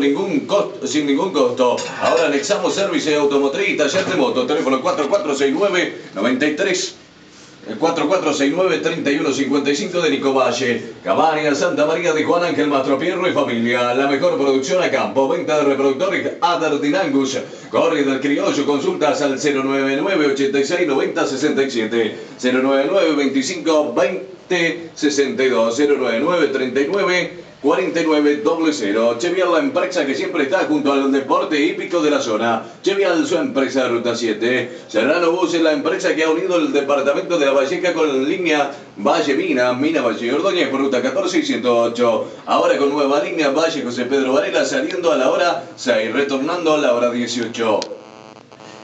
ningún costo, sin ningún costo. Ahora anexamos servicio automotriz taller de moto. Teléfono 4469-93. 4469-3155 de Nico Valle. Cabaña Santa María de Juan Ángel Mastropierro y familia. La mejor producción a campo. Venta de reproductores Aderdinangus. Corre del criollo. Consultas al 099 86 90 67. 099 25 20 62. 099 39 4900. Chevial, la empresa que siempre está junto al deporte hípico de la zona. Chevial, su empresa Ruta 7. Serrano Bus es la empresa que ha unido el departamento de La Valleca con línea Valle Mina, Mina Valle Ordóñez Ruta 14 y 108. Ahora con nueva línea Valle José Pedro Varela saliendo a la hora 6, retornando a la hora 18.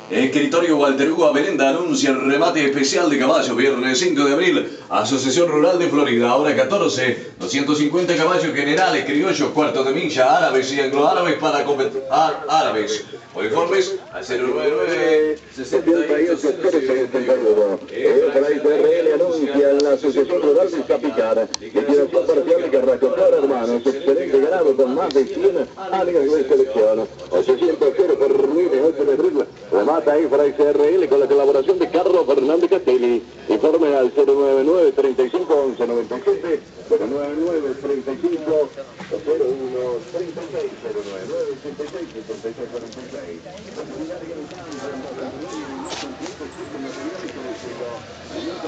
Escritorio Walter Hugo Avelenda anuncia el remate especial de caballos viernes 5 de abril. Asociación Rural de Florida, ahora 14. 250 caballos generales, criollos, cuartos de milla, árabes y anglo-árabes para competir. Árabes. O informes al 099 68 71. El anuncia la Asociación Rural de Zapicar. Liquidación parcial de Carrasco Hermanos. Excelente ganado con más de 100 áreas de selección. 800 0 por Ruiz, 8 de. Remata Infra SRL con la colaboración de Carlos Fernández Castelli. Informe al 099 35 11 97 099 35 01 36 099 86 56 46.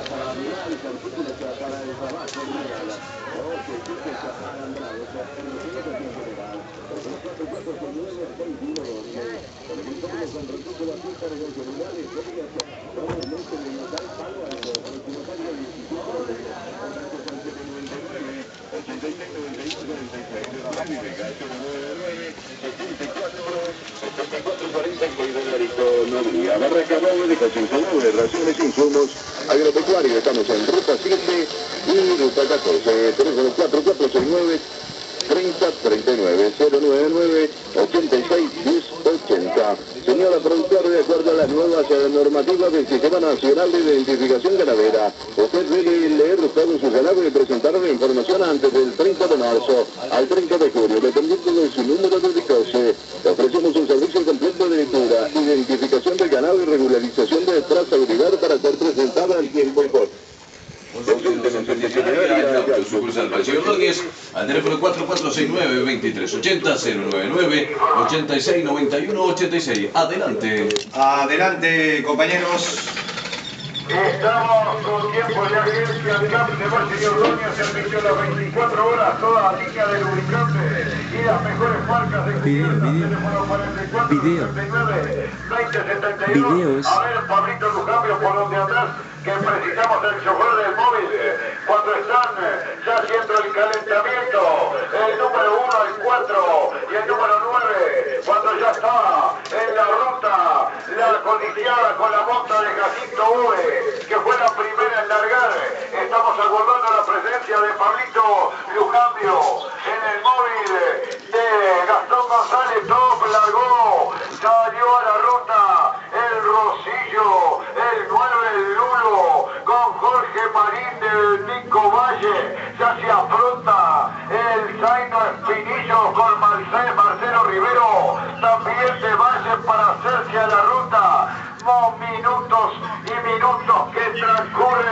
para Estamos en ruta 7 y ruta 14. Teléfono 4469 3039 099 86 1080. Señora productora, de acuerdo a las nuevas normativas del Sistema Nacional de Identificación Ganadera, usted debe leer todo su ganado y presentar la información antes del 30 de marzo al 30 de julio, dependiendo de su número de DICOSE. Ofrecemos un servicio completo de lectura, identificación del ganado y regularización de trazabilidad para ser presentada al tiempo y por sucursal Valle Rodríguez al teléfono 4469-2380 099-8691-86. Adelante. Adelante, compañeros. Estamos con tiempo de agencia de CAP de y Ordóñez, servicio las 24 horas, toda la línea de lubricantes y las mejores marcas de video, video. teléfono 44 Video. 69 2072. Videos. A ver, Pablito Lucambio, por donde atrás, que precisamos el chofer del móvil, cuando están ya haciendo el calentamiento, el número 1, el 4 y el número 9, cuando ya está en la ruta, la codiciada con la monta de Jacinto Ue, que fue la primera en largar. Estamos aguardando la presencia de Pablito Lucambio en el móvil de Gastón González. Top largó, salió a la ruta el Rosillo, el 9, el Lulo, con Jorge Nico Valle. Ya se afronta el Zaino Espinillo con Marcelo, Marcelo Rivero, también de Valle para hacerse a la ruta. Minutos y minutos que transcurren.